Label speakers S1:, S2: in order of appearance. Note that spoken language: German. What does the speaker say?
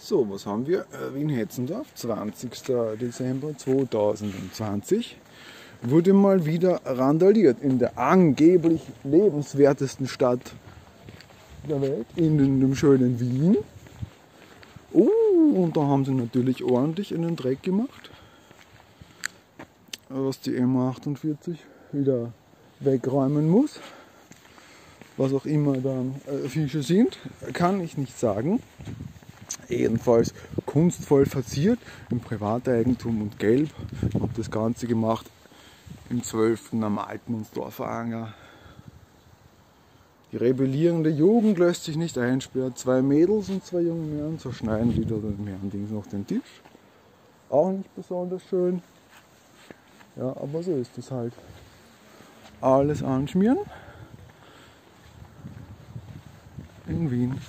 S1: So, was haben wir? Äh, Wien-Hetzendorf, 20. Dezember 2020. Wurde mal wieder randaliert in der angeblich lebenswertesten Stadt der Welt, in dem schönen Wien. Oh, und da haben sie natürlich ordentlich in den Dreck gemacht. Was die M48 wieder wegräumen muss. Was auch immer dann äh, Fische sind, kann ich nicht sagen jedenfalls kunstvoll verziert im Privateigentum und gelb und das Ganze gemacht im 12. am Altmundsdorfer Anger. Die rebellierende Jugend lässt sich nicht einsperren. Zwei Mädels und zwei junge Männer zerschneiden wieder den Herrendings noch den Tisch. Auch nicht besonders schön. Ja, aber so ist es halt. Alles anschmieren in Wien.